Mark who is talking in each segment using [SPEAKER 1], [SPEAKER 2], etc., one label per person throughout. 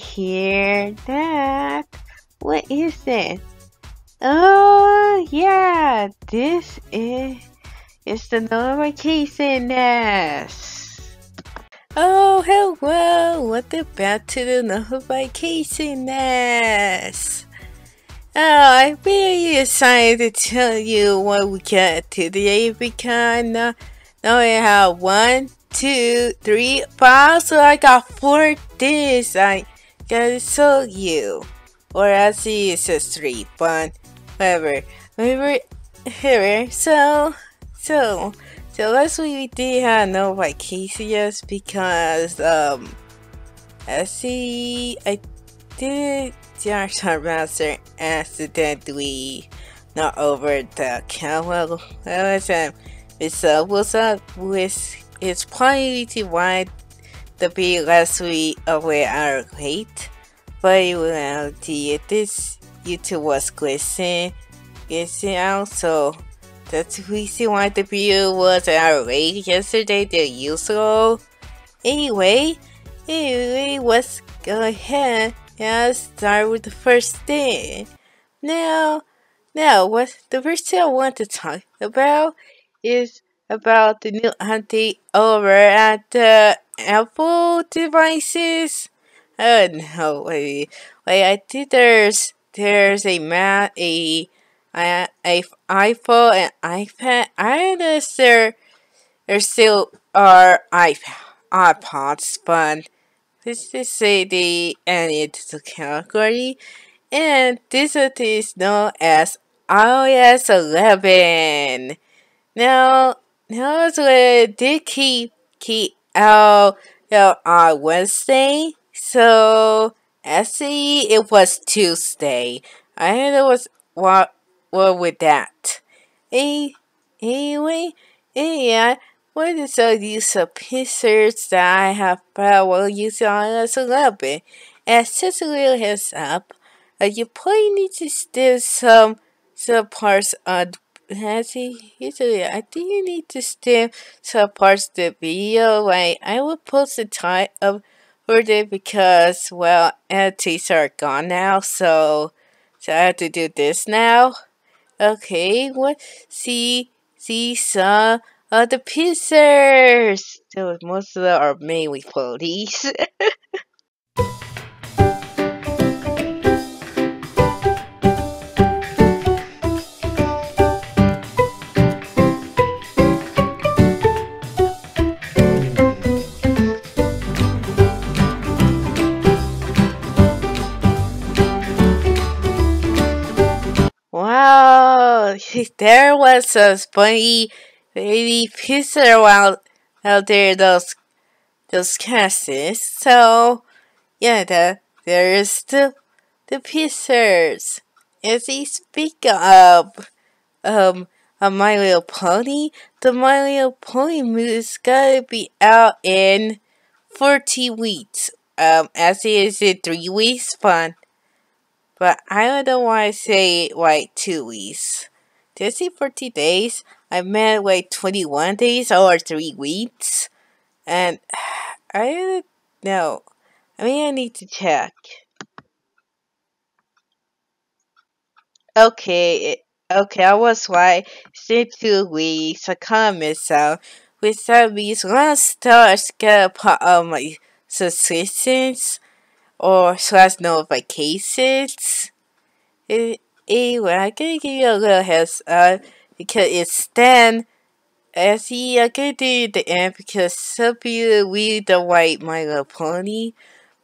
[SPEAKER 1] hear that? What is it? Oh, yeah, this is, is the notification nest. Oh, hello, welcome back to the notification nest. Oh, I'm really excited to tell you what we got today because uh, now we have one, two, three, five, so I got four discs I show you. Or actually it says three, but whatever. Whatever, whatever. So, so, so last week we did have no vacations because, um, I see, I did Jar Master accidentally not over the was um, it's uh, what's up with it's probably why the week away our late, but in reality, this YouTube was glitching, glitching out, so that's the reason why the video was our late yesterday than usual. Anyway, anyway, let's go ahead yeah, start with the first thing. Now, now, what the first thing I want to talk about is about the new update over at the Apple devices. Oh no, wait, wait, I think there's there's a Mac, a, a, a iPhone and iPad. I know there there still are iPad, iPods, but let's just say the and it's a category and this is known as iOS 11. Now, it's what did keep keep out, out on Wednesday, so actually it was Tuesday. I think it was what what with that. Anyway, yeah. What is all these pictures that I have using iOS 11? As just a little heads up, uh, you probably need to steal some some parts on Nancy, usually I think you need to steal some parts the video. Like I will post the time of for it because well entities are gone now, so so I have to do this now. Okay, what see see some uh, the pizzas! So most of them are mainly police. there was a funny baby pieces around out there those those cases. So yeah, the there is the the pieces. As he speak of um a My Little Pony, the My Little Pony movie's gotta be out in forty weeks. Um, as it is in three weeks, fun. But I don't know why I say like two weeks. Did I say forty days? I meant like 21 days or 3 weeks. And I don't know. I mean, I need to check. Okay, eh, okay, I was right. Still two weeks. I kind of miss out. Which that means when I start get part of my subscriptions or slash notifications. Eh, Anyway, I'm gonna give you a little heads up because it's then as he I could do the end because some people read the white My Little Pony,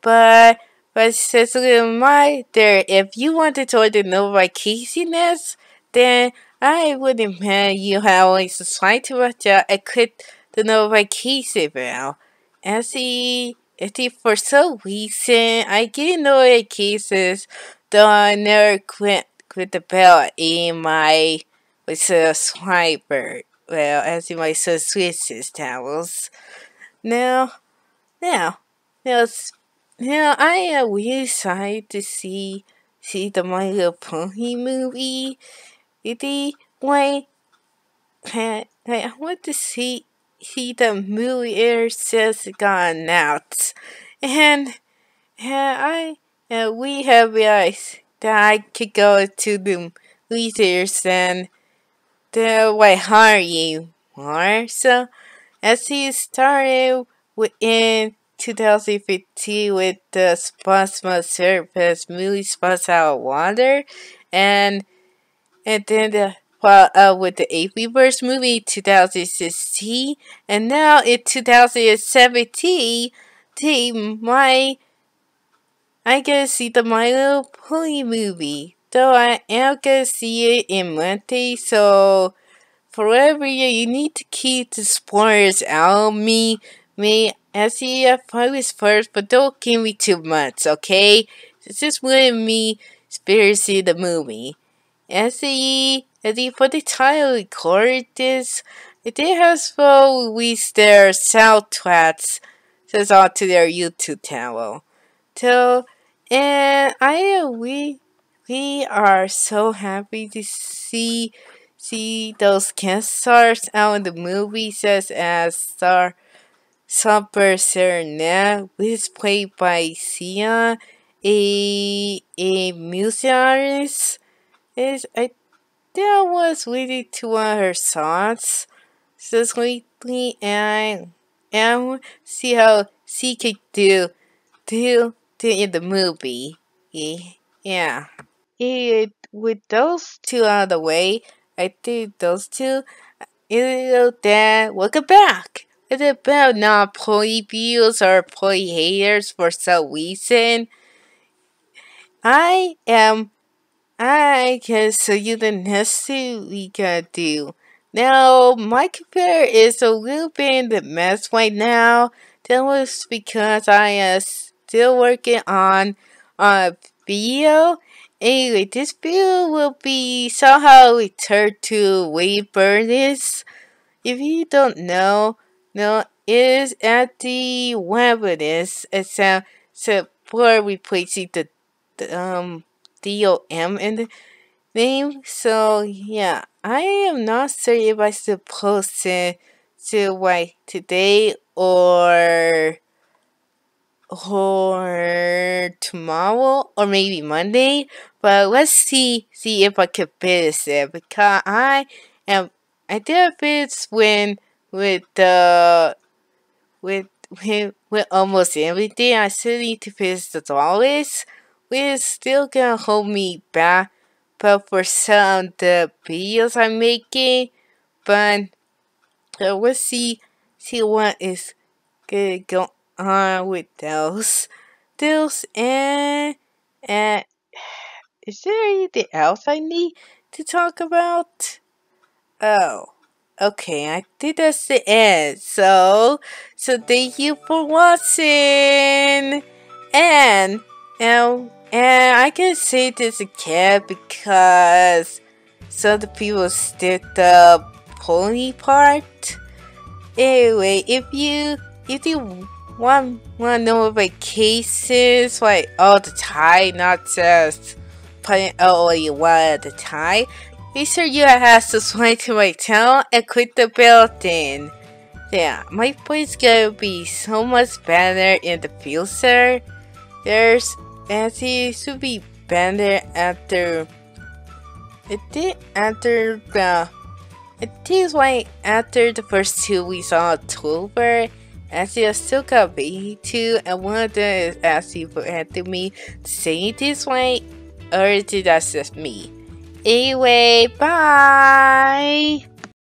[SPEAKER 1] but but says a reminder if you want to join the notifications, then I would recommend you have only subscribe to my channel and click the notification bell. And see, see for some reason I get notifications, though I never quit quit the bell in my with a swiper. Well, as might say, Swiss's towels. Now, now, now, now, I am really excited to see see the My Little Pony movie. The way I, I want to see see the movie air says gone out, and
[SPEAKER 2] and I and we have realized that I could go to the leaders and the way hire you more. So as he started in 2015 with the Spasma movie Spots Out Water and and then the well, uh, with the Aviverse movie 2016 and now in 2017 my I to see the My Little Pony movie. Though I am gonna see it in Monday, so for every year you need to keep the spoilers out of me. Me, SEF always first, but don't give me too much, okay? It's just letting me experience the movie. SE, SE, for the time I recorded this, they have to release their soundtracks says on to their YouTube channel. So and I we we are so happy to see see those guest stars out in the movie such as star Super Serena, which is played by Sia, a a music artist. Is I that was really to one of her songs. So lately and and see how she could do do in the movie. Yeah. It, with those two out of the way, I think those two, it'll then welcome back. It's about not pony views or pony haters for some reason. I am, I can show you the next thing we gotta do. Now, my computer is a little bit in the mess right now. That was because I am still working on a video. Anyway, this video will be somehow returned to Burners. If you don't know, no, is at the webiness except, for replacing the, the um DOM in the name. So yeah, I am not sure if I should post it to like today or or tomorrow or maybe Monday. But let's see see if I can finish it because I am I did finish when with the with with, with almost everything. I still need to finish the dollars, which is still gonna hold me back. But for some of the videos I'm making, but uh, we'll see see what is gonna go on with those those and and is there anything else I need to talk about? Oh, okay. I think that's the end. So, so thank you for watching. And, and, and I can say this again because some people did the pony part. Anyway, if you, if you want, want to know about cases, like all the time, not just putting oh, out you want at the time, be sure you have subscribe to my channel and click the bell thing. Yeah, my voice gonna be so much better in the future. There's fancy to be better after it did after the it is like after the first two weeks of October Actually, I still got baby too. one of them ask you for me to say it this way, or did that just me? Anyway, bye!